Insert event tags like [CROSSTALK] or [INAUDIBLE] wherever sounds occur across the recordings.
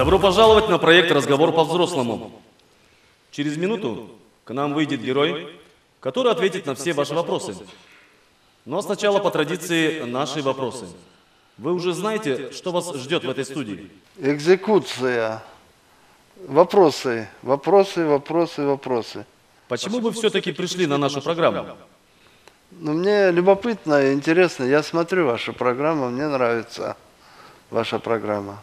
А добро пожаловать на проект «Разговор по-взрослому». Через минуту к нам выйдет герой, который ответит на все ваши вопросы. Но сначала по традиции наши вопросы. Вы уже знаете, что вас ждет в этой студии? Экзекуция. Вопросы, вопросы, вопросы, вопросы. Почему вы все-таки пришли на нашу программу? Ну, мне любопытно и интересно. Я смотрю вашу программу, мне нравится ваша программа.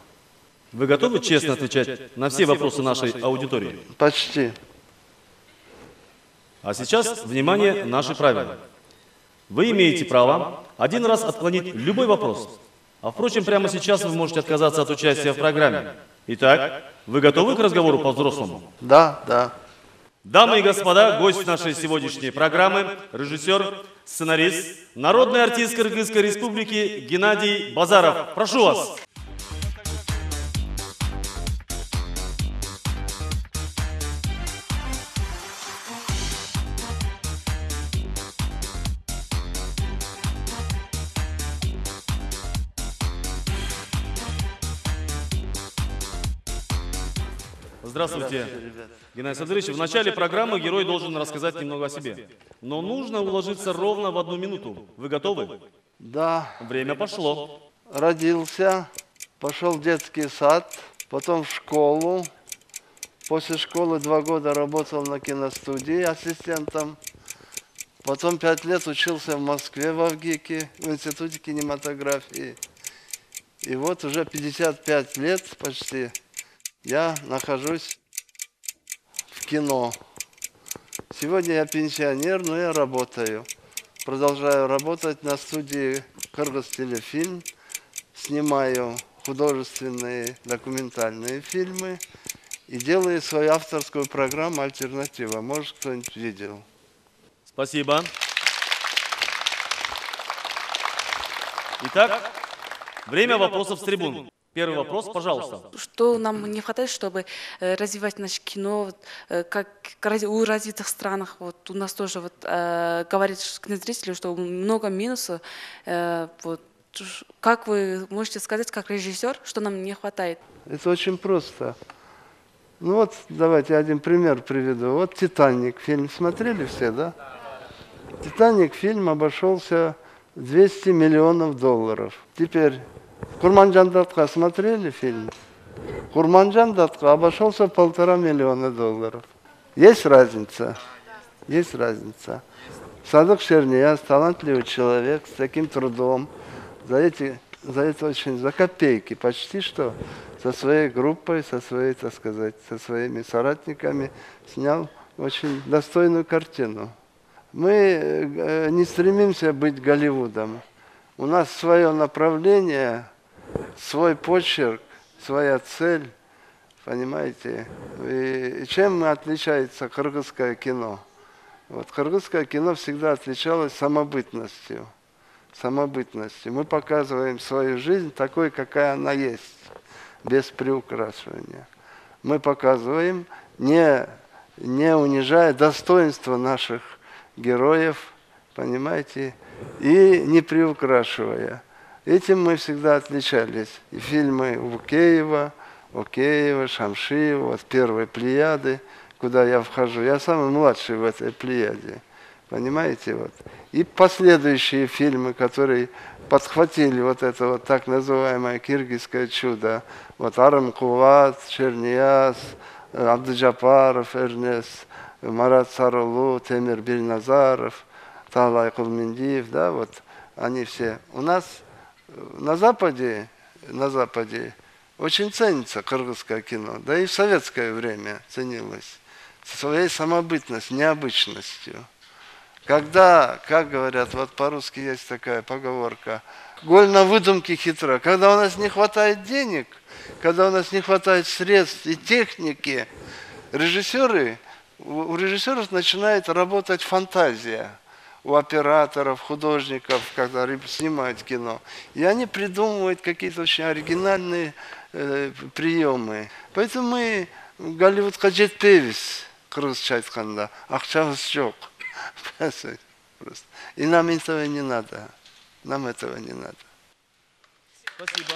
Вы готовы честно отвечать на все вопросы нашей аудитории? Почти. А сейчас, внимание, наши правила. Вы имеете право один раз отклонить любой вопрос. А впрочем, прямо сейчас вы можете отказаться от участия в программе. Итак, вы готовы к разговору по-взрослому? Да, да. Дамы и господа, гость нашей сегодняшней программы, режиссер, сценарист, народный артист Кыргызской республики Геннадий Базаров. Прошу вас. Здравствуйте, Геннадий Садырович. В начале программы герой должен рассказать немного о себе. Но нужно уложиться ровно в одну минуту. Вы готовы? Да. Время пошло. Родился, пошел в детский сад, потом в школу. После школы два года работал на киностудии ассистентом. Потом пять лет учился в Москве в Авгике, в Институте кинематографии. И вот уже 55 лет почти я нахожусь кино. Сегодня я пенсионер, но я работаю. Продолжаю работать на студии Кыргыз телефильм. Снимаю художественные документальные фильмы и делаю свою авторскую программу «Альтернатива». Может, кто-нибудь видел? Спасибо. Итак, время вопросов с трибун. Первый вопрос, пожалуйста. Что нам не хватает, чтобы э, развивать наше кино, э, как у развитых странах, вот у нас тоже вот э, говорит кинозрителю, что много минусов, вот как вы можете сказать, как режиссер, что нам не хватает? Это очень просто. Ну вот, давайте один пример приведу. Вот «Титаник» фильм смотрели все, да? «Титаник» фильм обошелся 200 миллионов долларов. Теперь Курманжан Датка смотрели фильм? Курманжан Датка обошелся полтора миллиона долларов. Есть разница? Есть разница. Садок Шернияз, талантливый человек с таким трудом, за эти, за это очень, за копейки почти что, со своей группой, со своей, так сказать, со своими соратниками снял очень достойную картину. Мы э, не стремимся быть Голливудом. У нас свое направление, свой почерк, своя цель, понимаете. И чем отличается кыргызское кино? Вот кыргызское кино всегда отличалось самобытностью. Самобытностью. Мы показываем свою жизнь такой, какая она есть, без приукрашивания. Мы показываем, не, не унижая достоинство наших героев, понимаете, и не приукрашивая. Этим мы всегда отличались. И фильмы Укеева, Океева, Шамшиева, вот первой плеяды, куда я вхожу. Я самый младший в этой плеяде. Понимаете? Вот. И последующие фильмы, которые подхватили вот это вот так называемое киргизское чудо. Вот Арам Куват, Чернияз, Абдыджапаров, Эрнест, Марат Сарулу, Темир Бельназаров – Талай Кулминдиев, да, вот они все. У нас на Западе, на Западе очень ценится кыргызское кино, да и в советское время ценилось своей самобытностью, необычностью. Когда, как говорят, вот по-русски есть такая поговорка, голь на выдумке хитра. Когда у нас не хватает денег, когда у нас не хватает средств и техники, режиссеры, у режиссеров начинает работать фантазия – у операторов, художников, когда снимают кино. И они придумывают какие-то очень оригинальные э, приемы. Поэтому мы Голливудқа жетпейбіз қырғызша айтқанда ақшамыз жоқ и нам этого не надо нам этого не надо спасибо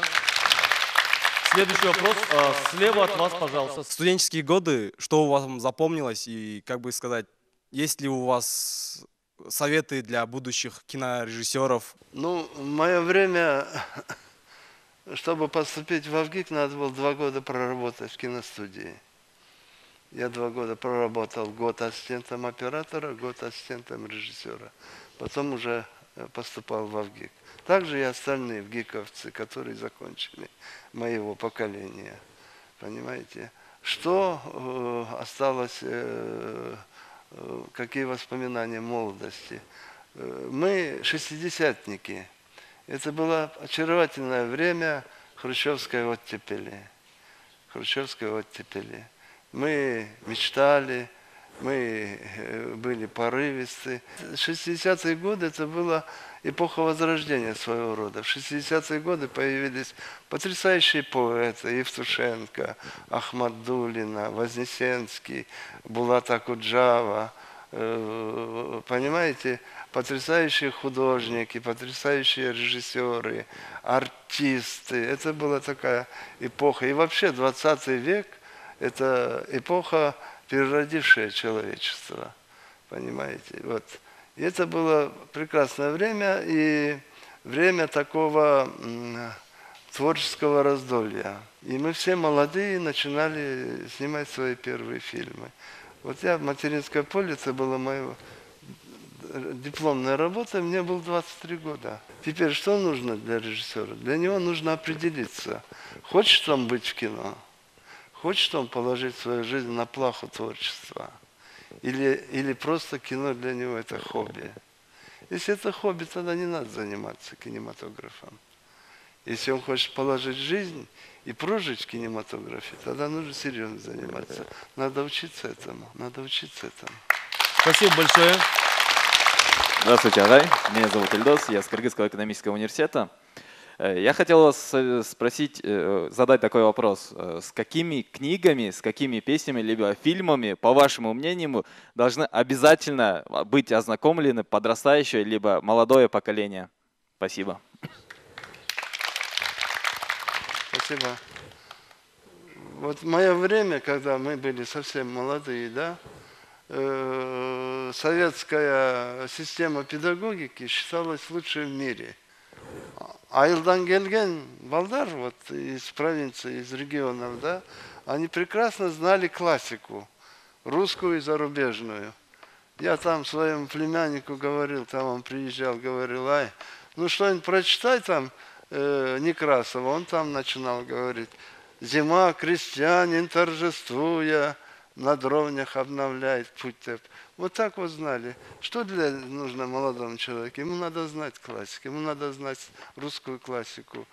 Следующий вопрос. А, слева от вас, пожалуйста. Студенческие годы, что у вас запомнилось и, как бы сказать, есть ли у вас советы для будущих кинорежиссеров? Ну, мое время, [LAUGHS] чтобы поступить в ВГИК, надо было два года проработать в киностудии. Я два года проработал, год ассистентом оператора, год ассистентом режиссера. Потом уже э, поступал в ВГИК. Также и остальные вгиковцы, которые закончили моего поколения. Понимаете? Что э, осталось, э, какие воспоминания молодости? Э, мы шестидесятники. Это было очаровательное время хрущевской оттепели. Хрущевской оттепели. Мы мечтали, мы э, были порывисты. 60-е годы это была эпоха возрождения своего рода. В 60-е годы появились потрясающие поэты Евтушенко, Ахмадулина, Вознесенский, Булат Акуджава, э, понимаете, потрясающие художники, потрясающие режиссеры, артисты. Это была такая эпоха. И вообще 20 век – это эпоха переродившее человечество. Понимаете? Вот. И это было прекрасное время и время такого творческого раздолья. И мы все молодые начинали снимать свои первые фильмы. Вот я в «Материнское поле», это была моя дипломная работа, мне было 23 года. Теперь что нужно для режиссера? Для него нужно определиться, хочет он быть в кино – Хочет он положить свою жизнь на плаху творчества? Или, или просто кино для него это хобби? Если это хобби, тогда не надо заниматься кинематографом. Если он хочет положить жизнь и прожить в кинематографе, тогда нужно серьезно заниматься. Надо учиться этому, надо учиться этому. Спасибо большое. Здравствуйте, Агай. Меня зовут Ильдос, я с Кыргызского экономического университета. Э, я хотел вас э, спросить, э, задать такой вопрос. С какими книгами, с какими песнями, либо фильмами, по вашему мнению, должны обязательно быть ознакомлены подрастающее, либо молодое поколение? Спасибо. Спасибо. Вот мое время, когда мы были совсем молодые, да, советская система педагогики считалась лучшей в мире – айылдан келген балдар вот из провинции, из регионов, да, они прекрасно знали классику, русскую и зарубежную. Я там своему племяннику говорил, там он приезжал, говорил, ай, ну что-нибудь прочитай там э, Некрасова. Он там начинал говорить, зима, крестьянин торжествуя, на дровнях обновляет путь. Вот так вот знали. Что для нужно молодому человеку? Ему надо знать классику, ему надо знать русскую классику,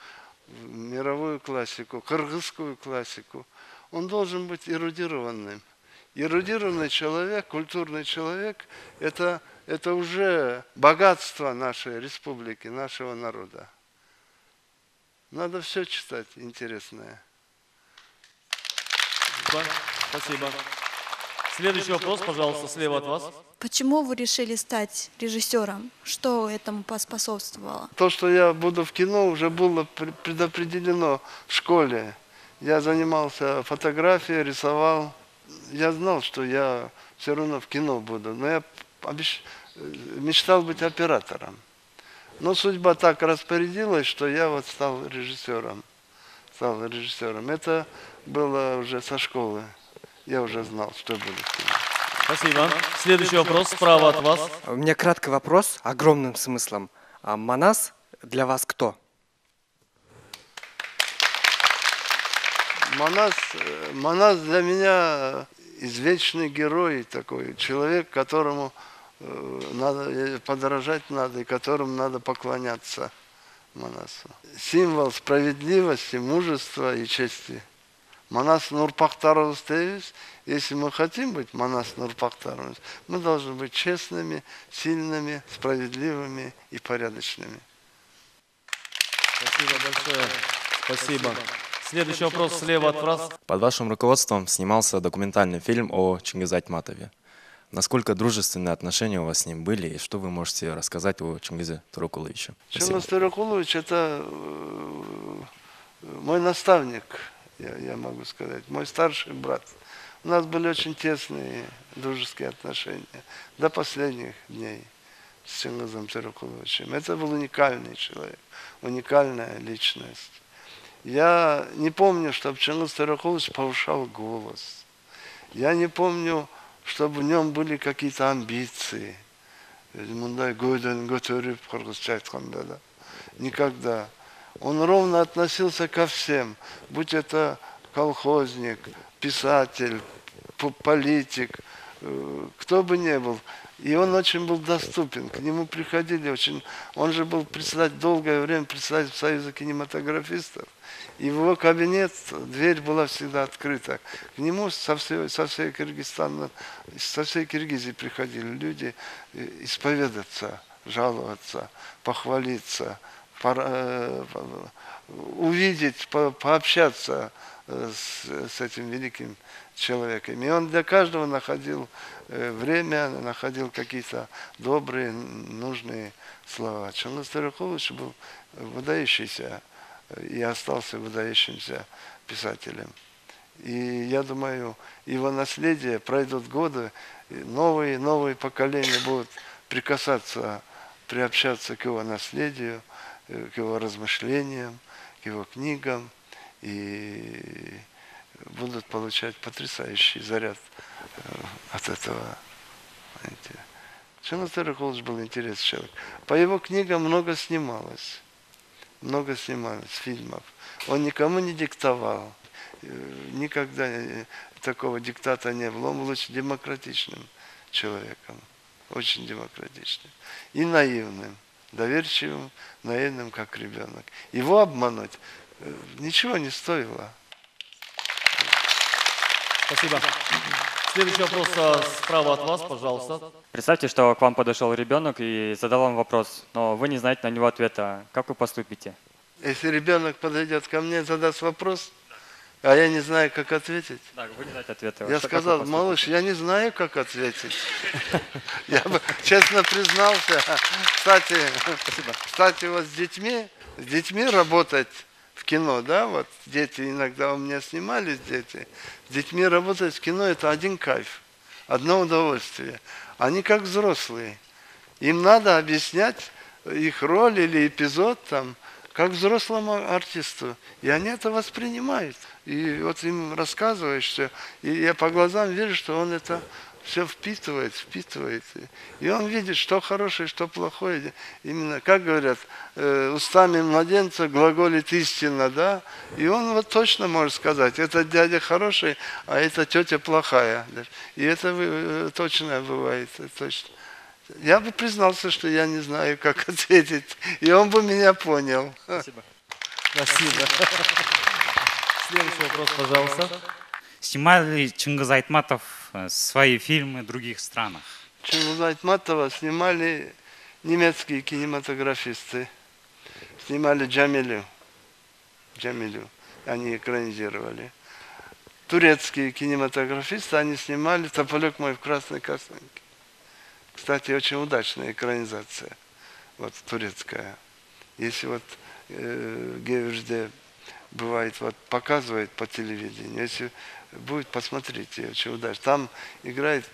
мировую классику, кыргызскую классику. Он должен быть эрудированным. Эрудированный человек, культурный человек – это, это уже богатство нашей республики, нашего народа. Надо все читать интересное. Спасибо. Следующий вопрос, пожалуйста, слева от вас. Почему вы решили стать режиссером? Что этому поспособствовало? То, что я буду в кино, уже было предопределено в школе. Я занимался фотографией, рисовал. Я знал, что я все равно в кино буду. Но я обещ... мечтал быть оператором. Но судьба так распорядилась, что я вот стал режиссером. Стал режиссером. Это было уже со школы я уже знал, что будет. Спасибо. Следующий вопрос справа от вас. У меня краткий вопрос, огромным смыслом. А Манас для вас кто? Манас, Манас для меня извечный герой такой, человек, которому э, надо э, подражать надо и которому надо поклоняться Манасу. Символ справедливости, мужества и чести. Манас Нурпахтаров дейбиз. Если мы хотим быть Манас Нурпахтаровым, мы должны быть честными, сильными, справедливыми и порядочными. Спасибо большое. Спасибо. Следующий вопрос слева от вас. Под вашим руководством снимался документальный фильм о Чингизе Айтматове. Насколько дружественные отношения у вас с ним были, и что вы можете рассказать о Чингизе Туракуловиче? Чингиз Туракулович – это э, мой наставник, я, я могу сказать, мой старший брат. У нас были очень тесные дружеские отношения до последних дней с Чингизом Циркуловичем. Это был уникальный человек, уникальная личность. Я не помню, чтобы Чингис Циркулович повышал голос. Я не помню, чтобы в нем были какие-то амбиции. Никогда. Он ровно относился ко всем, будь это колхозник, писатель, политик, э, кто бы ни был. И он очень был доступен. К нему приходили очень... Он же был председатель, долгое время председатель Союза кинематографистов. И его кабинет дверь была всегда открыта. К нему со всей, со всей Кыргызстана, со всей Киргизии приходили люди э, исповедаться, жаловаться, похвалиться, увидеть, по, пообщаться с, с этим великим человеком. И он для каждого находил э, время, находил какие-то добрые, нужные слова. Чингис Тарыхович был выдающийся э, и остался выдающимся писателем. И я думаю, его наследие пройдут годы, новые новые поколения будут прикасаться, приобщаться к его наследию, э, к его размышлениям, к его книгам. И будут получать потрясающий заряд э, от этого. Знаете. Терехолдж был интересный человек. По его книгам много снималось. Много снималось фильмов. Он никому не диктовал. Э, никогда э, такого диктата не было. Он был очень демократичным человеком. Очень демократичным. И наивным. Доверчивым, наивным, как ребенок. Его обмануть ничего не стоило. Спасибо. Следующий вопрос а, справа от вас, пожалуйста. Представьте, что к вам подошел ребенок и задал вам вопрос, но вы не знаете на него ответа. Как вы поступите? Если ребенок подойдет ко мне, задаст вопрос, а я не знаю, как ответить. Да, вы не знаете ответа. Я что, сказал, малыш, я не знаю, как ответить. [LAUGHS] Я бы честно признался. Кстати, кстати, вот с детьми, с детьми работать кино, да, вот дети иногда у меня снимались дети. С детьми работать в кино это один кайф, одно удовольствие. Они как взрослые. Им надо объяснять их роль или эпизод там, как взрослому артисту. И они это воспринимают. И вот им рассказываешь все. И я по глазам вижу, что он это все впитывает, впитывает. И он видит, что хорошее, что плохое. Именно, как говорят, э, устами младенца глаголит истина, да? И он вот точно может сказать, это дядя хороший, а это тетя плохая. И это э, точно бывает, точно. Я бы признался, что я не знаю, как ответить, и он бы меня понял. Спасибо. Спасибо. Следующий вопрос, пожалуйста. Снимал ли Чингиз Айтматов Э, свои фильмы в других странах. Чингиза Айтматова снимали немецкие кинематографисты. Снимали Джамилю. Джамилю. Они экранизировали. Турецкие кинематографисты, они снимали «Тополек мой в красной косынке». Кстати, очень удачная экранизация. Вот турецкая. Если вот э, Гевержде бывает, вот показывает по телевидению, если будет, посмотрите, очень удачно. Там играет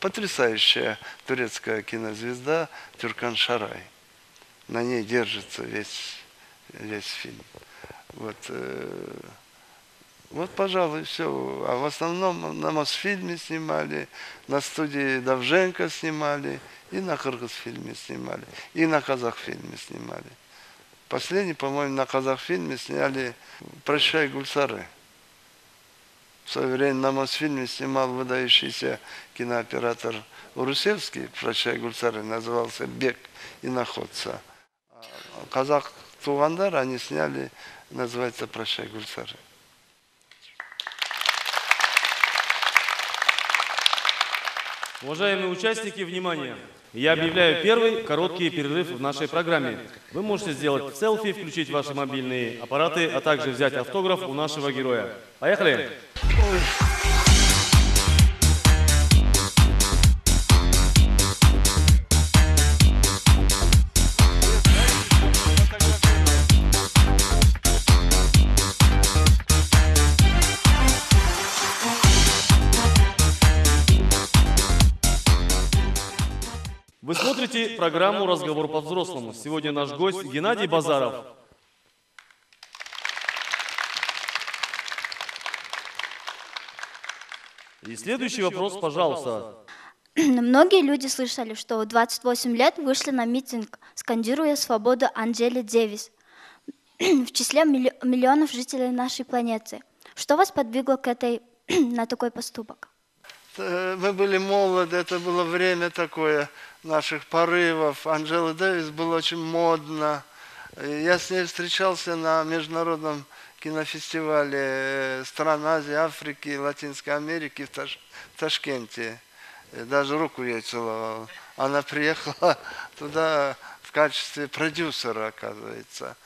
потрясающая турецкая кинозвезда Тюркан Шарай. На ней держится весь, весь фильм. Вот, э, вот, пожалуй, все. А в основном на Мосфильме снимали, на студии Давженко снимали, и на Кыргызфильме снимали, и на Казахфильме снимали. Последний, по-моему, на Казахфильме сняли «Прощай, Гульсары». В свое время на Мосфильме снимал выдающийся кинооператор Урусевский, «Прощай, Гульсары», назывался «Бег и находца». Казах Тугандар они сняли, называется «Прощай, Гульсары». Уважаемые участники, внимание! Я объявляю первый короткий перерыв в нашей программе. Вы можете сделать селфи, включить ваши мобильные аппараты, а также взять автограф у нашего героя. Поехали! Программу «Разговор по-взрослому». Сегодня наш гость Геннадий Базаров. И следующий вопрос, пожалуйста. [CLEARS THROAT] Многие люди слышали, что в 28 лет вышли на митинг, скандируя свободу Анджели Дэвис [CLEARS THROAT] в числе милли- миллионов жителей нашей планеты. Что вас подвигло к этой, [CLEARS THROAT] на такой поступок? Э, Мы были молоды, это было время такое наших порывов. Анжела Дэвис было очень модно. Э, Я с ней встречался на международном кинофестивале э, стран Азии, Африки, Латинской Америки в в Ташкенте. Даже руку ей целовал. Она приехала [LAUGHS] туда в качестве продюсера, оказывается.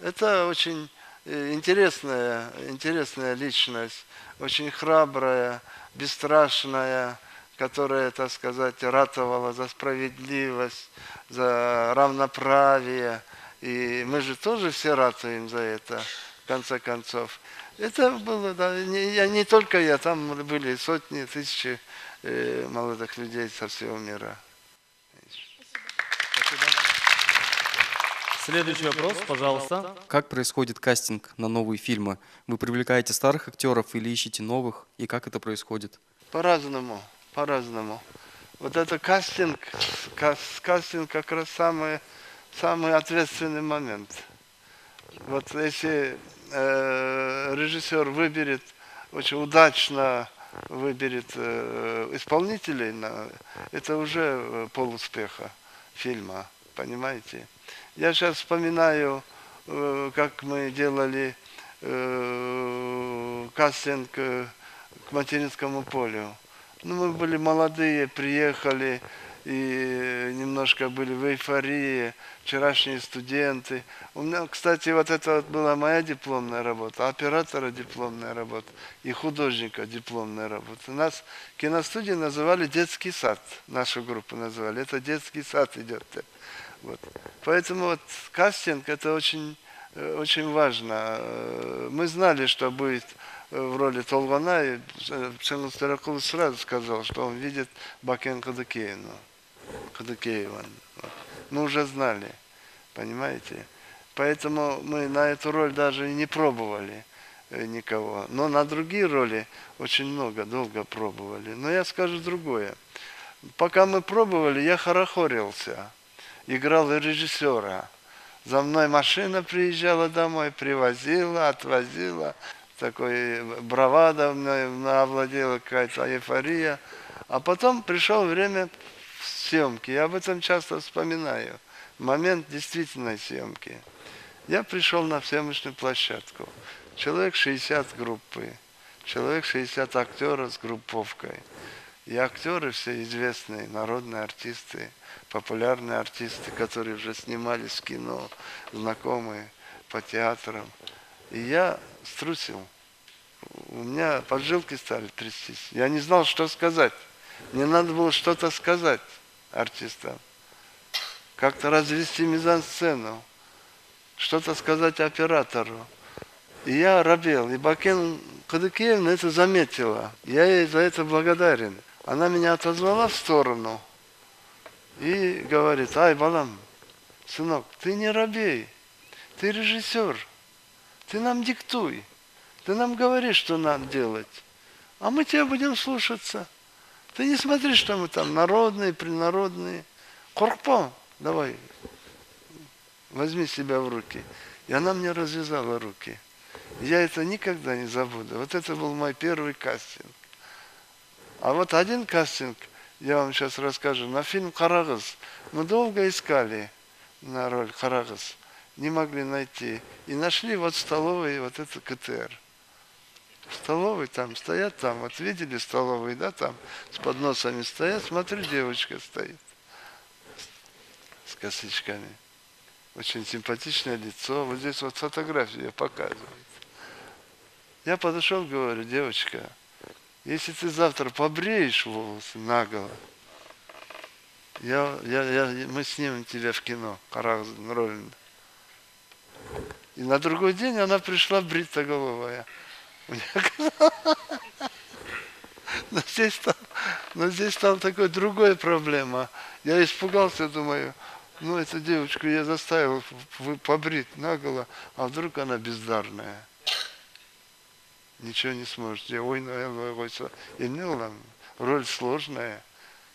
Это очень интересная, интересная личность, очень храбрая, бесстрашная, которая, так сказать, ратовала за справедливость, за равноправие. И мы же тоже все ратуем за это, в конце концов. Это было, да, не, я, не только я, там были сотни, тысячи э, молодых людей со всего мира. Следующий вопрос, пожалуйста. Как происходит кастинг на новые фильмы? Вы привлекаете старых актеров или ищете новых? И как это происходит? По-разному, по-разному. Вот это кастинг, кас- кастинг как раз самый, самый ответственный момент. Вот если э, режиссер выберет, очень удачно выберет э, исполнителей, на, это уже э, полуспеха фильма, понимаете? Я сейчас вспоминаю, э, как мы делали э, кастинг э, к материнскому полю. Ну, мы были молодые, приехали и немножко были в эйфории, вчерашние студенты. У меня, кстати, вот это вот была моя дипломная работа, оператора дипломная работа и художника дипломная работа. Нас в киностудии называли детский сад, нашу группу называли. Это детский сад идет. Вот. Поэтому вот кастинг это очень, э, очень важно. Э, Мы знали, что будет э, в роли Толгана, и Шенус Таракул сразу сказал, что он видит Бакен Кадыкеевну. Кадыкеева. Вот. Мы уже знали, понимаете? Поэтому мы на эту роль даже и не пробовали никого. Но на другие роли очень много, долго пробовали. Но я скажу другое. Пока мы пробовали, я хорохорился. Играл режиссера. За мной машина приезжала домой, привозила, отвозила. Такой бравада мной мной овладела какая-то эйфория. А потом пришло время съемки. Я об этом часто вспоминаю. Момент действительной съемки. Я пришел на съемочную площадку. Человек 60 группы. Человек 60 актеров с групповкой. И актеры все известные, народные артисты, популярные артисты, которые уже снимались в кино, знакомые по театрам. И я струсил. У меня поджилки стали трястись. Я не знал, что сказать. Мне надо было что-то сказать артистам. Как-то развести мизансцену. Что-то сказать оператору. И я робел. И Бакен Кадыкеевна это заметила. Я ей за это благодарен. Она меня отозвала в сторону и говорит, ай, Балам, сынок, ты не робей, ты режиссер, ты нам диктуй, ты нам говори, что надо делать, а мы тебя будем слушаться. Ты не смотри, что мы там народные, принародные. Корпо, давай, возьми себя в руки. И она мне развязала руки. Я это никогда не забуду. Вот это был мой первый кастинг. А вот один кастинг, я вам сейчас расскажу, на фильм «Карагыз». Мы долго искали на роль Карагыз, не могли найти. И нашли вот в столовой вот этот КТР. В столовой там стоят, там, вот видели столовые, да, там с подносами стоят, смотрю, девочка стоит с косичками. Очень симпатичное лицо. Вот здесь вот фотографию показывает. Я подошел, говорю, девочка, если ты завтра побреешь волосы наголо, я, я, я, мы снимем тебя в кино, Карагзин, Ролин. И на другой день она пришла бритоголовая. [LAUGHS] Но здесь там Но здесь стала такой другая проблема. Я испугался, думаю, ну, эту девочку я заставил побрить наголо, а вдруг она бездарная. Ничего не сможет. Я ойнаю, ойнаю. И ну, там роль сложная.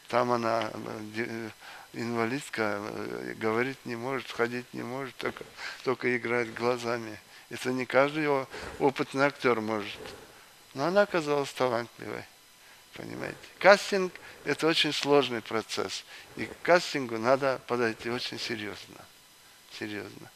Там она э, э, инвалидка, э, говорить не может, ходить не может, только, только играть глазами. Это не каждый о- опытный актер может. Но она оказалась талантливой. Понимаете? Кастинг – это очень сложный процесс. И к кастингу надо подойти очень серьезно. Серьезно.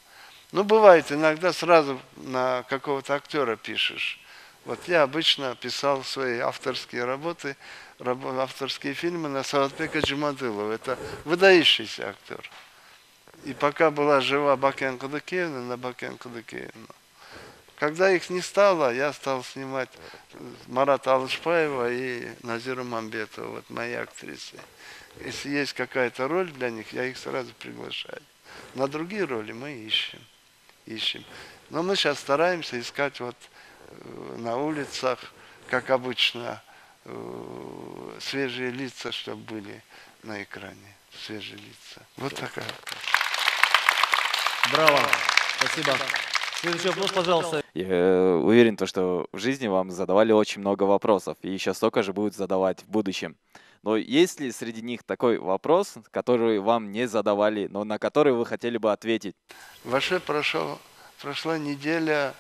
Ну, бывает, иногда сразу на какого-то актера пишешь. Вот я обычно писал свои авторские работы, рабо- авторские фильмы на Саватбека Джумадылова. Это выдающийся актер. И пока была жива Бакен Кудыкеевна, на Бакен Кудыкеевну. Когда их не стало, я стал снимать Марата Алышпаева и Назира Мамбетова, вот мои актрисы. Если есть какая-то роль для них, я их сразу приглашаю. На другие роли мы ищем. ищем. Но мы сейчас стараемся искать вот э, на улицах, как обычно, э, свежие лица, чтобы были на экране. Свежие лица. Вот такая. Браво. Спасибо. Следующий вопрос, пожалуйста. Я э, уверен, то, что в жизни вам задавали очень много вопросов, и еще столько же будут задавать в будущем. Но есть ли среди них такой вопрос, который вам не задавали, но на который вы хотели бы ответить? Ваше прошел, прошла неделя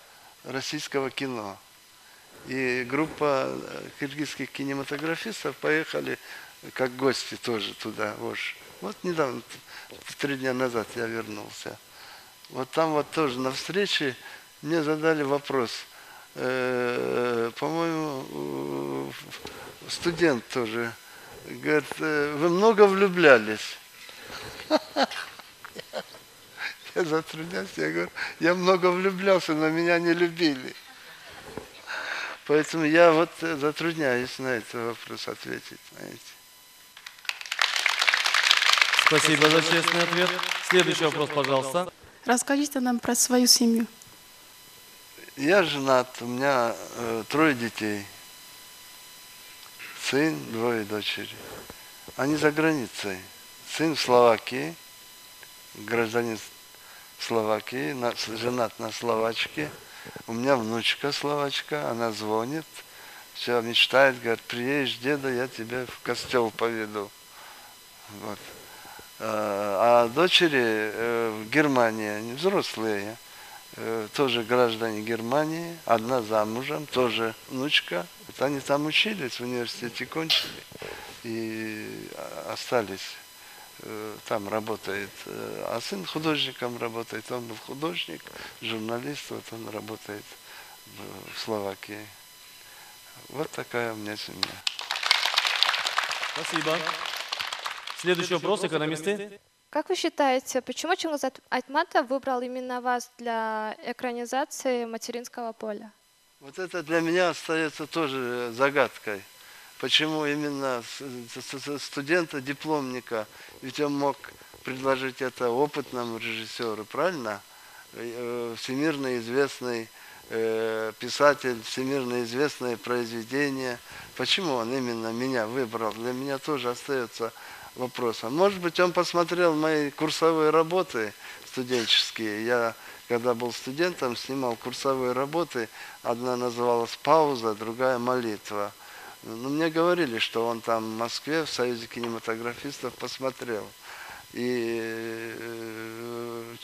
российского кино. И группа э, киргизских кинематографистов поехали как гости тоже туда, в Ош. Вот недавно, три дня назад я вернулся. Вот там вот тоже на встрече мне задали вопрос. Э, По-моему, э, студент тоже. Говорит, «Э, вы много влюблялись. [LAUGHS] [LAUGHS] Я затруднялся, я говорю, я много влюблялся, но меня не любили. Поэтому я вот э, затрудняюсь на этот вопрос ответить, знаете. Спасибо за честный ответ. Следующий вопрос, пожалуйста. Расскажите нам про свою семью. Я женат, у меня э, трое детей. Сын, двое дочери. Они за границей. Сын в Словакии, гражданин Словакии, на- женат на словачке. У меня внучка словачка, она звонит, все мечтает, говорит, приедешь, деда, я тебя в костел поведу. Вот. А а дочери э, в Германии, они взрослые, э, тоже граждане Германии, одна замужем, тоже внучка. Вот они там учились, в университете кончили и а, остались. Э, Там работает, э, а сын художником работает, он был художник, журналист, вот он работает в- в Словакии. Вот такая у меня семья. Спасибо. Следующий вопрос, экономисты. Как вы считаете, почему Чингис Ат- Айтматов выбрал именно вас для экранизации «Материнского поля»? Вот это для меня остается тоже загадкой. Почему именно студента, дипломника, ведь он мог предложить это опытному режиссеру, правильно? Э, Всемирно известный э, писатель, всемирно известное произведение. Почему он именно меня выбрал? Для меня тоже остается вопросом. Может быть, он посмотрел мои курсовые работы студенческие. Я, когда был студентом, снимал курсовые работы. Одна называлась «Пауза», другая «Молитва». Ну, мне говорили, что он там в Москве, в Союзе кинематографистов посмотрел. И э,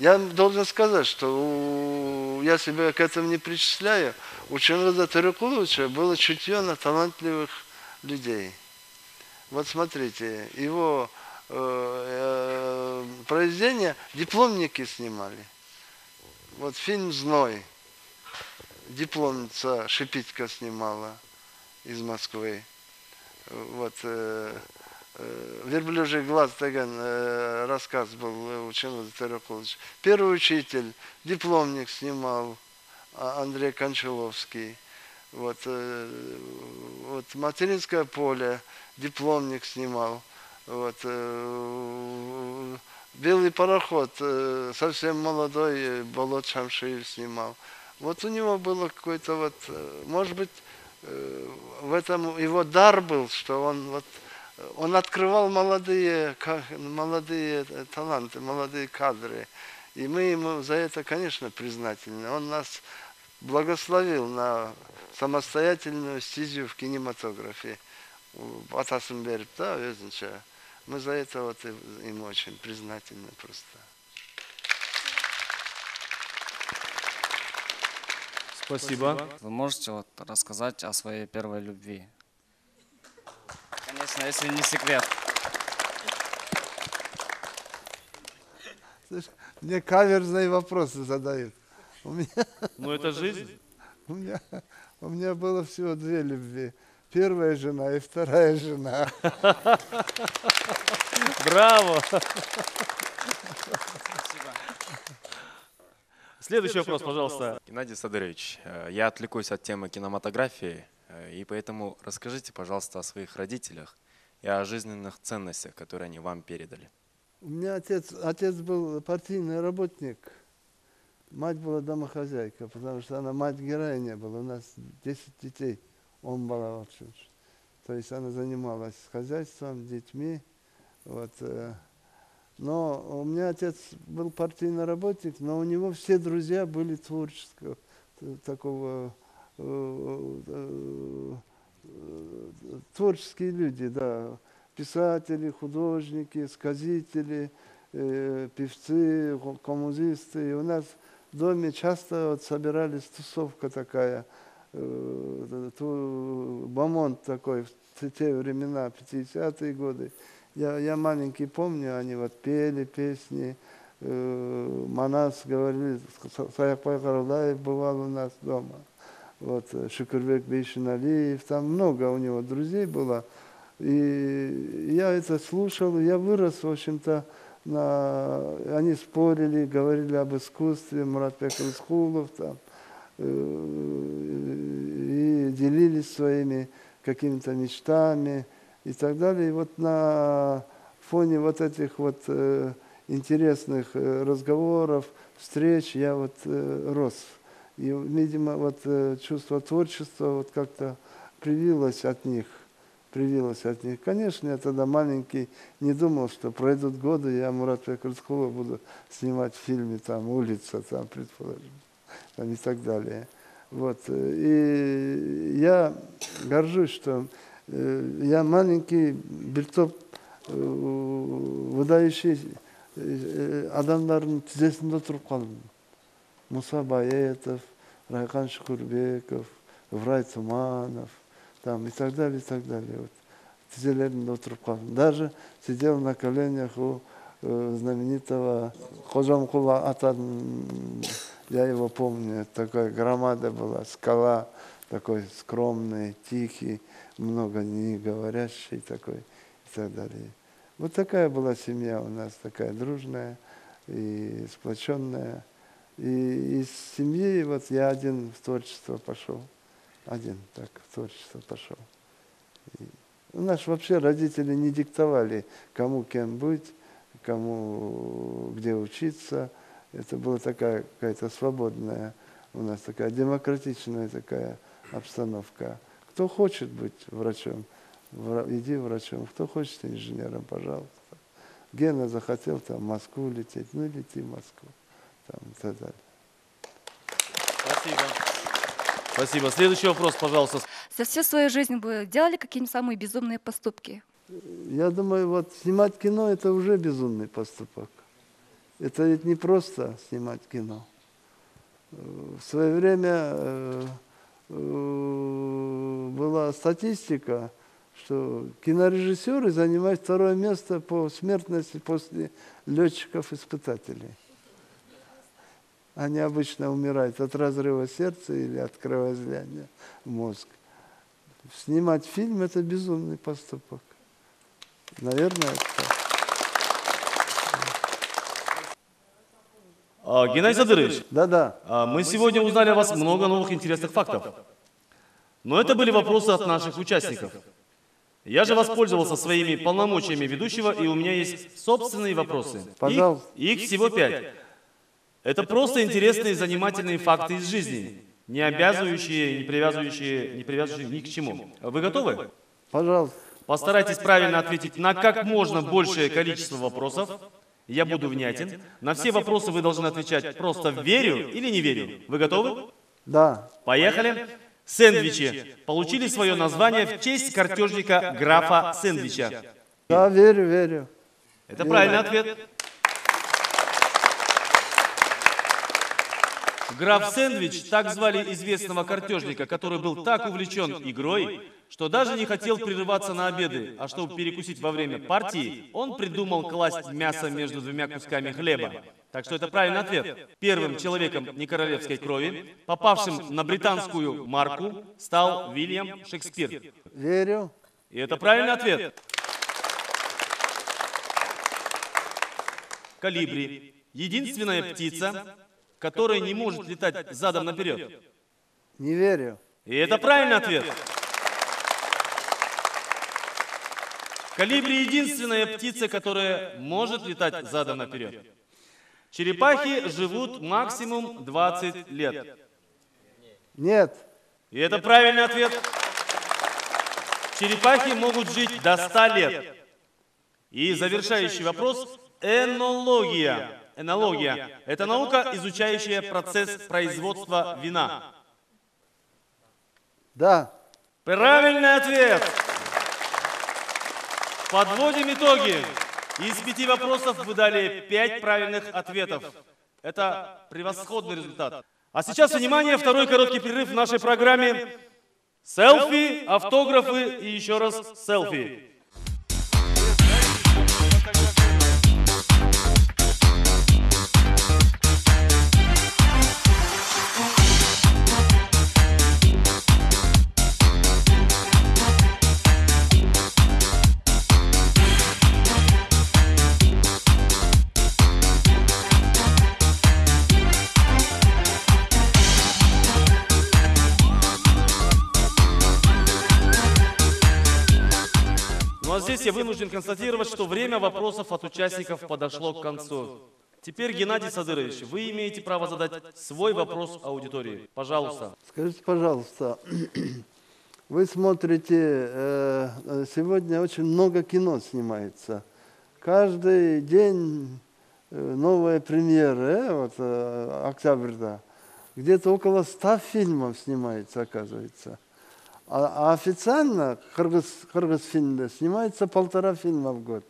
я должен сказать, что у- я себя к этому не причисляю. У Чингиза Тарикуловича было чутье на талантливых людей. Вот смотрите, его э, э, произведения дипломники снимали. Вот фильм «Зной» дипломница Шипитько снимала из Москвы. Вот э, э, «Верблюжий глаз» деген э, рассказ был у Чингиза Тарикуловича. Первый учитель, дипломник снимал а- Андрей Кончаловский. Вот, вот «Материнское поле», дипломник снимал. Вот, «Белый пароход», совсем молодой Болот Шамшиев снимал. Вот у него было какое-то вот, может быть, в этом его дар был, что он вот он открывал молодые, молодые таланты, молодые кадры. И мы ему за это, конечно, признательны. Он нас благословил на самостоятельную стезию в кинематографе. Атасын беріп да. Мы за это вот им очень признательны просто. Спасибо. Вы можете вот рассказать о своей первой любви? Конечно, если не секрет. Слушай, мне каверзные вопросы задают. У меня... Ну это жизнь. У меня, у меня было всего две любви. Первая жена и вторая жена. Браво! Следующий вопрос, пожалуйста. Геннадий Садырович, э, я отвлекусь от темы кинематографии, э, и поэтому расскажите, пожалуйста, о своих родителях и о жизненных ценностях, которые они вам передали. У меня отец, отец был партийный работник, мать была домохозяйка, потому что она мать героиня была. У нас 10 детей, он очень. То есть она занималась хозяйством, детьми. Вот. Э, но у меня отец был партийный работник, но у него все друзья были творческого, такого э, э, творческие люди, да, писатели, художники, сказители, э, певцы, коммунисты. И у нас в доме часто вот собирались тусовка такая, э, бомонд такой в те времена, 50-е годы. Я, я маленький помню, они вот пели песни, э, Манас говорили, Саяпай Каралаев бывал у нас дома. Вот, э, Шукурбек Бейшиналиев, там много у него друзей было. И я это слушал, я вырос, в общем-то, на... они спорили, говорили об искусстве, Муратбек Рыскулов там, э, и делились своими какими-то мечтами и так далее. И вот на фоне вот этих вот э, интересных э, разговоров, встреч я вот э, рос. И, видимо, вот э, чувство творчества вот как-то привилось от них. Привилось от них. Конечно, я тогда маленький не думал, что пройдут годы, я Мурат Крыскова буду снимать в фильме там «Улица», там, предположим, там, и так далее. Вот. И я горжусь, что я маленький Бельтоп выдающий адамдардың тізесінде отырып қалдым муса баетов райхан шүкірбеков ыбрай туманов там и так далее и так далее вот тізелерінде отырып қалдым даже сидел на коленях у знаменитого Хожамкула Атан, я его помню, такая громада была, скала, такой скромный, тихий, много не говорящий такой и так далее. Вот такая была семья у нас, такая дружная и сплоченная. И из семьи вот я один в творчество пошел. Один так в творчество пошел. И у нас вообще родители не диктовали, кому кем быть, кому где учиться. Это была такая какая-то свободная, у нас такая демократичная такая обстановка. Кто хочет быть врачом, иди врачом. Кто хочет инженером, пожалуйста. Гена захотел там в Москву лететь, ну лети в Москву. Там, и так далее. Спасибо. Спасибо. Следующий вопрос, пожалуйста. За всю свою жизнь вы делали какие-нибудь самые безумные поступки? Я думаю, вот снимать кино это уже безумный поступок. Это ведь не просто снимать кино. В свое время была статистика, что кинорежиссеры занимают второе место по смертности после летчиков-испытателей. Они обычно умирают от разрыва сердца или от кровоизлияния мозг. Снимать фильм – это безумный поступок. Наверное, это так. Геннадий Садырович. Да-да. А, мы сегодня узнали о вас много новых интересных фактов. Но это были вопросы от наших участников. Я же воспользовался своими полномочиями ведущего, и у меня есть собственные вопросы. Пожалуйста. Их, их всего пять. Это просто интересные занимательные факты из жизни. не обязывающие, не привязывающие, не привязывающие ни к чему. Вы готовы? Пожалуйста. Постарайтесь правильно ответить на как можно большее количество вопросов. Я буду внятен. На все вопросы вы должны отвечать просто «верю» или «не верю». Вы готовы? Да. Поехали. Сэндвичи получили свое название в честь картежника графа Сэндвича. Да, верю, верю. Это верю. правильный ответ. Граф Сэндвич, так звали известного картежника, который был так увлечен игрой, что даже не хотел прерываться на обеды, а чтобы перекусить во время партии, он придумал класть мясо между двумя кусками хлеба. Так что это правильный ответ. Первым человеком не королевской крови, попавшим на британскую марку, стал Вильям Шекспир. Верю. И это правильный ответ. Калибри. Единственная птица, которая не может летать задом наперед. Не верю. И это правильный ответ. Калибри единственная птица, которая может летать задом наперед. Черепахи живут максимум 20 лет. Нет. И это правильный ответ. Черепахи могут жить до 100 лет. И завершающий вопрос – энология. Энология – это наука, изучающая процесс производства вина. Да. Правильный ответ. Подводим итоги. Из пяти вопросов вы дали пять правильных ответов. Это превосходный результат. А сейчас, внимание, второй короткий перерыв в нашей программе. Селфи, автографы и еще раз селфи. Здесь я вынужден констатировать, что время вопросов от участников подошло к концу. Теперь, Геннадий Садырович, вы имеете право задать свой вопрос аудитории. Пожалуйста. Скажите, пожалуйста, [CLEARS THROAT] вы смотрите, э, сегодня очень много кино снимается. Каждый день э, новые премьеры, э, вот октябрь, да. Где-то около ста фильмов снимается, оказывается. А, а официально Кыргыз, Кыргыз фильмда снимается полтора фильма в год.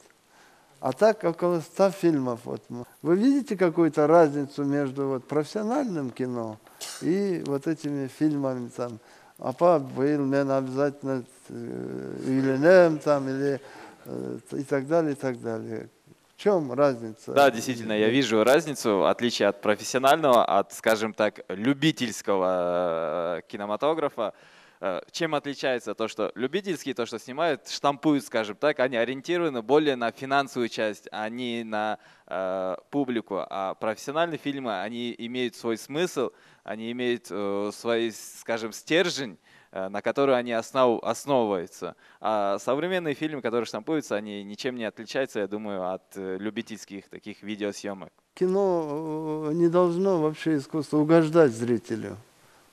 А так около ста фильмов. Вот. Вы видите какую-то разницу между вот, профессиональным кино и вот этими фильмами там? Апа был, мен обязательно э, үйленем там или э, и так далее, и так далее. В чем разница? Да, действительно, я вижу разницу, отличие от профессионального, от, скажем так, любительского э, кинематографа. Э, Чем отличается то, что любительские, то, что снимают, штампуют, скажем так, они ориентированы более на финансовую часть, а не на э, публику. А профессиональные фильмы, они имеют свой смысл, они имеют э, свой, скажем, стержень, э, на который они основ, основываются. А современные фильмы, которые штампуются, они ничем не отличаются, я думаю, от э, любительских таких видеосъемок. Кино не должно вообще искусство угождать зрителю.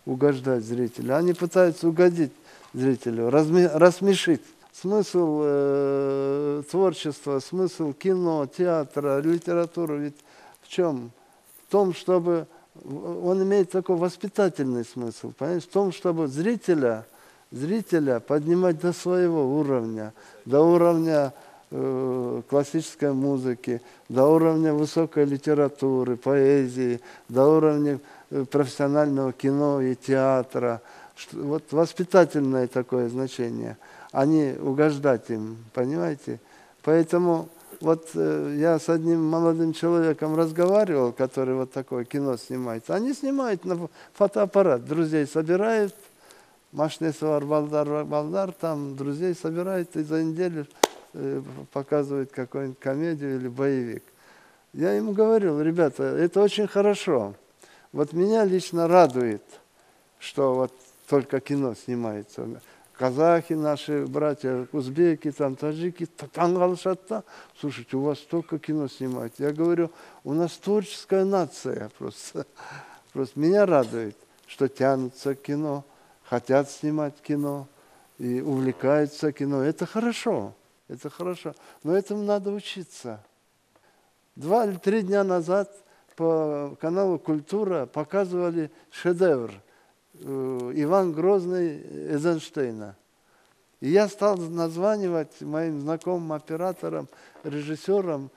Угождать зрителю. Они пытаются угодить зрителю, рассмешить. Смысл э, творчества, смысл кино, театра, литературы ведь в чем? В том, чтобы он имеет такой воспитательный смысл, понимаешь? В том, чтобы зрителя, зрителя поднимать до своего уровня, до уровня э, классической музыки, до уровня высокой литературы, поэзии, до уровня профессионального кино и театра. Вот воспитательное такое значение, а не угождать им, понимаете? Поэтому вот э, я с одним молодым человеком разговаривал, который вот такое кино снимает. Они снимают на фо- фотоаппарат, друзей собирают, машинесі бар балдар, балдар там друзей собирают и за неделю э, показывают какую-нибудь комедию или боевик. Я ему говорил, ребята, это очень хорошо. Вот меня лично радует, что вот только кино снимается. Казахи наши, братья, узбеки, там, таджики, та- таңғалышады да, слушайте, у вас столько кино снимают. Я говорю, у нас творческая нация [LAUGHS] просто. Просто меня радует, что тянутся кино, хотят снимать кино и увлекаются кино. Это хорошо, это хорошо. Но этому надо учиться. Два или три дня назад по каналу «Культура» показывали шедевр э, Иван Грозный Эйзенштейна. И я стал названивать моим знакомым операторам, режиссерам,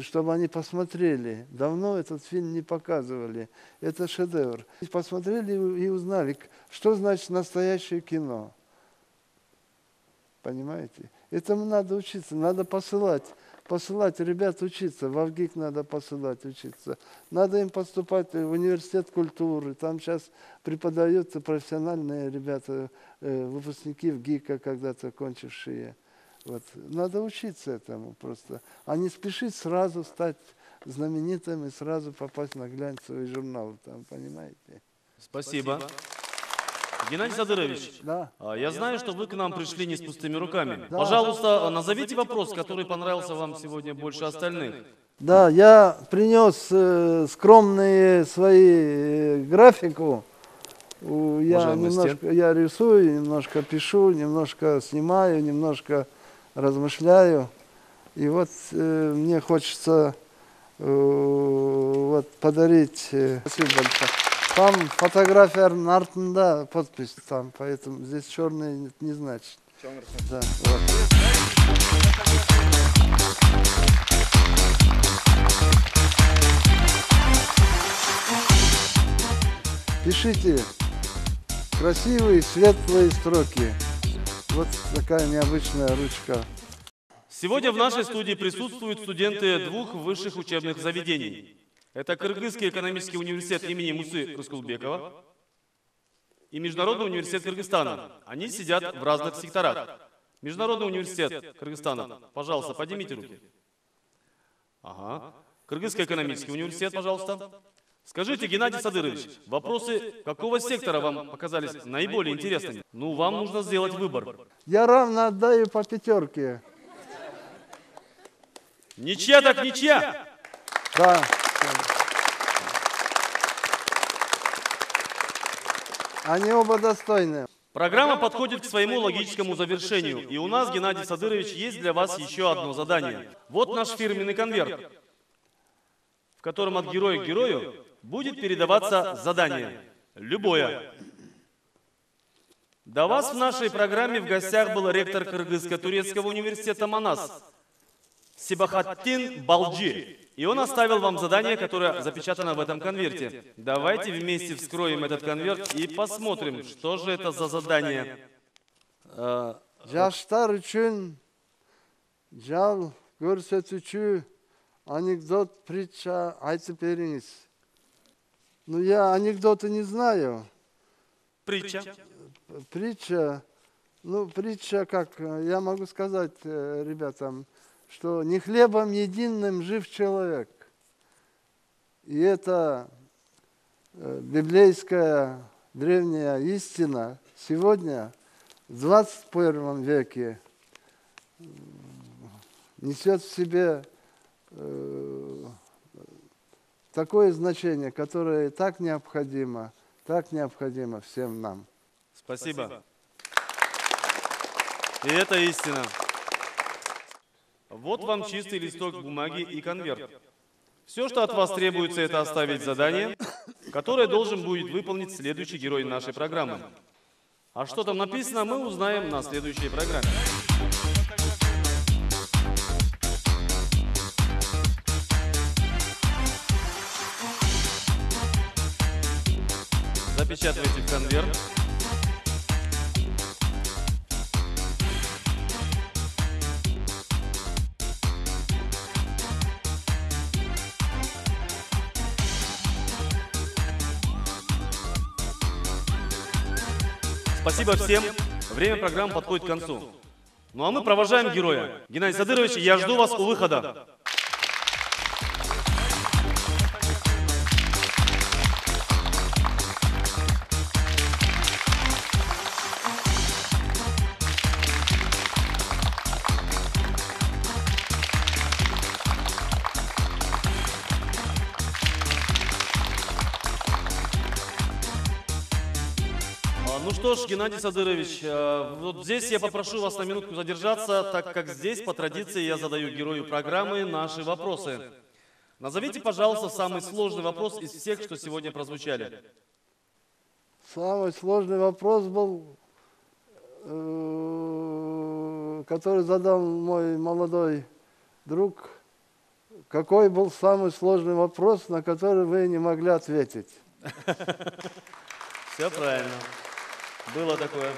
чтобы они посмотрели. Давно этот фильм не показывали. Это шедевр. Посмотрели и узнали, что значит настоящее кино. Понимаете? Этому надо учиться, надо посылать. Посылать ребят учиться, в Авгик надо посылать учиться. Надо им поступать в университет культуры. Там сейчас преподаются профессиональные ребята, э, выпускники в ГИКа, когда-то кончившие. Вот. Надо учиться этому просто. А не спешить сразу стать знаменитым и сразу попасть на глянцевый журнал. Там, понимаете? Спасибо. Геннадий Садырович, Да. а, я знаю, что вы к нам пришли не с пустыми руками. Да. Пожалуйста, назовите вопрос, который понравился вам сегодня больше остальных. Да, я принес э, скромные свои э, графику. Я немножко я рисую, немножко пишу, немножко снимаю, немножко размышляю. И вот э, мне хочется э, вот подарить. э, спасибо большое. Там фотография артында подпись там, поэтому здесь черный не, не значит. Да, вот. Пишите красивые светлые строки. Вот такая необычная ручка. Сегодня в нашей студии присутствуют студенты двух высших учебных заведений. Это Кыргызский экономический университет имени Мусы Рыскулбекова и Международный университет Кыргызстана. Они сидят в разных секторах. Международный университет Кыргызстана, пожалуйста, поднимите руки. Ага. Кыргызский экономический университет, пожалуйста. Скажите, Геннадий Садырович, вопросы какого сектора вам показались наиболее интересными? Ну, вам нужно сделать выбор. Я равно отдаю по пятерке. Ничья так ничья! Да. Они оба достойны. Программа подходит к своему логическому завершению, и у нас, Геннадий Садырович, есть для вас еще одно задание. Вот наш фирменный конверт, в котором от героя к герою будет передаваться задание. Любое. До вас в нашей программе в гостях был ректор Кыргызско-турецкого университета Манас Сибахаттин Балджи. И он оставил вам задание, которое запечатано в этом конверте. Давайте вместе вскроем этот конверт и посмотрим, что же это за задание. Э, Жаштар үчүн жал көрсөтүүчү анекдот притча айтып бериңиз. Ну я анекдоты не знаю. Притча. Притча, ну притча как, э, я могу сказать э, ребятам, что не хлебом единым жив человек. И это э, библейская древняя истина сегодня, в 21 веке, несет в себе э, такое значение, которое так необходимо, так необходимо всем нам. Спасибо. И это истина. Вот вам чистый листок бумаги и конверт. Все, что от вас требуется, это оставить задание, которое должен будет выполнить следующий герой нашей программы. А что там написано, мы узнаем на следующей программе. Запечатывайте в конверт. Спасибо всем. Время программы подходит к концу. Ну а мы провожаем героя. Геннадий Садырович, я жду вас у выхода. Ну что ж, Геннадий Садырович, э, вот здесь я попрошу вас на минутку задержаться, так как здесь по традиции я задаю герою программы наши вопросы. Назовите, пожалуйста, самый сложный вопрос из всех, что сегодня прозвучали. Самый сложный вопрос был, э, который задал мой молодой друг. Какой был самый сложный вопрос, на который вы не могли ответить? [LAUGHS] Все правильно. Было такое.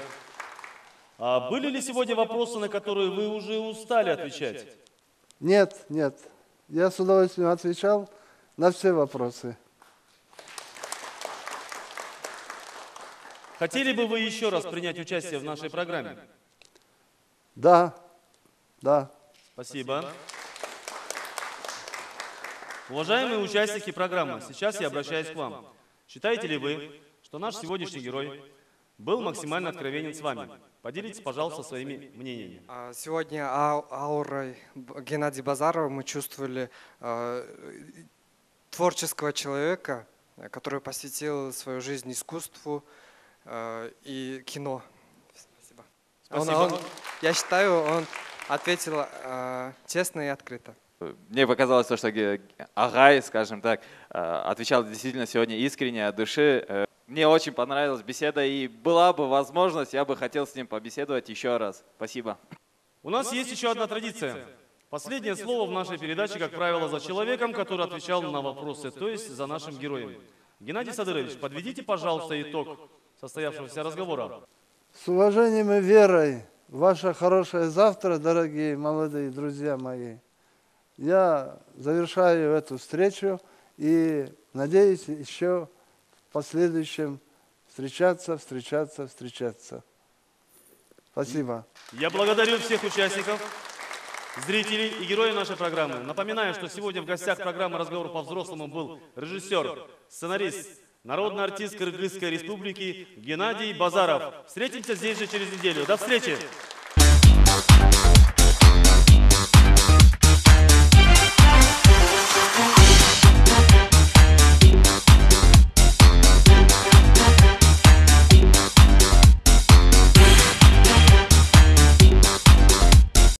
А были ли сегодня вопросы, на которые вы уже устали отвечать? Нет, нет. Я с удовольствием отвечал на все вопросы. Хотели бы вы еще раз принять участие в нашей программе? Да, да. Спасибо. Уважаемые участники программы, сейчас я обращаюсь к вам. Считаете ли вы, что наш сегодняшний герой был максимально откровенен с вами? Поделитесь, пожалуйста, своими мнениями. А, Сегодня ау- аурой Геннадия Базарова мы чувствовали э, творческого человека, э, который посвятил свою жизнь искусству э, и кино. Спасибо. Он- Спасибо. он- я считаю, он ответил э, честно и открыто. Мне показалось то, что Агай, скажем так, э, отвечал действительно сегодня искренне от души. Мне очень понравилась беседа, и была бы возможность, я бы хотел с ним побеседовать еще раз. Спасибо. У нас есть еще одна традиция. Последнее слово в нашей передаче, как правило, за человеком, который отвечал на вопросы, то есть за нашим героем. Геннадий Садырович, подведите, пожалуйста, итог состоявшегося разговора. С уважением и верой, ваше хорошее завтра, дорогие молодые друзья мои. Я завершаю эту встречу и надеюсь еще в последующем встречаться, встречаться, встречаться. Спасибо. Я благодарю всех участников, зрителей и героев нашей программы. Напоминаю, что сегодня в гостях программы «Разговор по-взрослому» был режиссер, сценарист, народный артист Кыргызской республики Геннадий Базаров. Встретимся здесь же через неделю. До встречи!